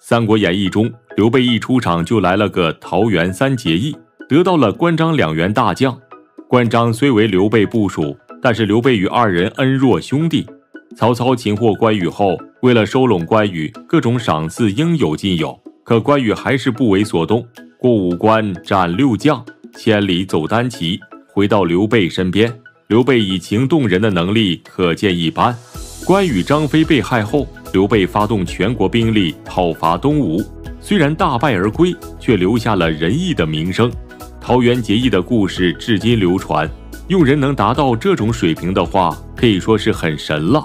三国演义》中，刘备一出场就来了个桃园三结义，得到了关张两员大将。关张虽为刘备部属，但是刘备与二人恩若兄弟。曹操擒获关羽后，为了收拢关羽，各种赏赐应有尽有。可关羽还是不为所动，过五关斩六将，千里走单骑，回到刘备身边。刘备以情动人的能力可见一斑。关羽、张飞被害后，刘备发动全国兵力讨伐东吴，虽然大败而归，却留下了仁义的名声。桃园结义的故事至今流传，用人能达到这种水平的话，可以说是很神了。